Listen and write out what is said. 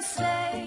say